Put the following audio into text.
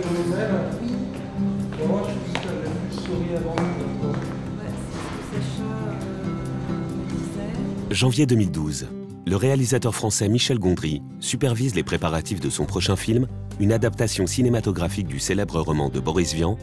avant Janvier 2012. Le réalisateur français Michel Gondry supervise les préparatifs de son prochain film, une adaptation cinématographique du célèbre roman de Boris Vian,